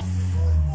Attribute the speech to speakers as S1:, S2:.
S1: Bye.